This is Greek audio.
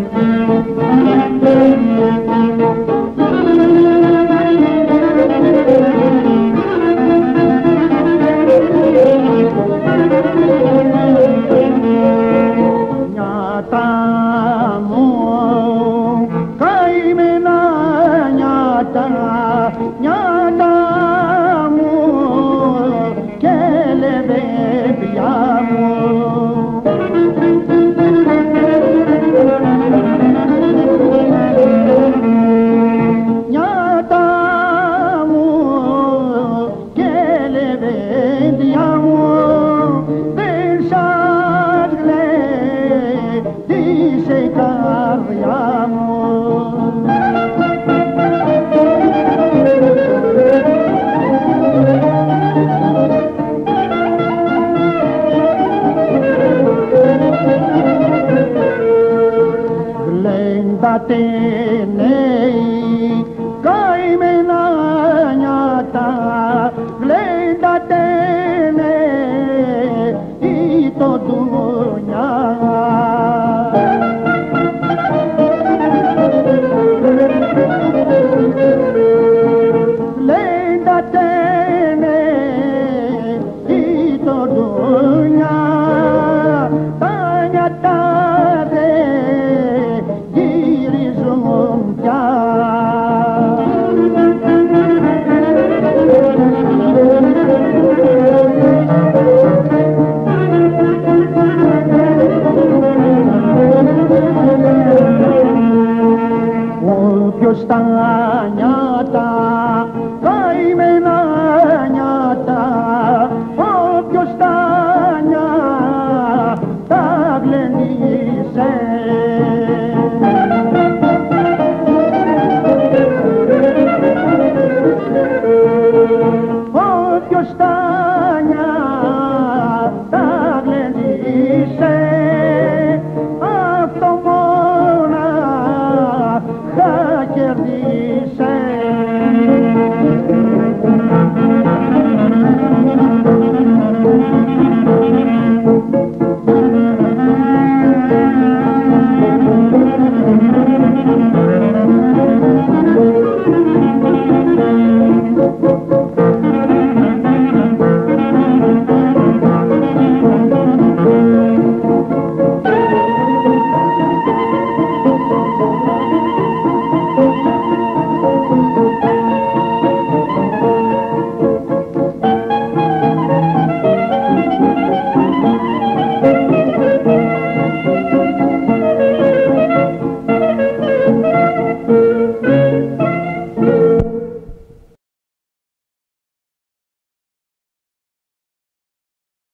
Νιάτα Γλέντατε νέοι καημένα νιάτα Γλέντατε νέοι το ντουνιά Όποιος τα νιάτα perdí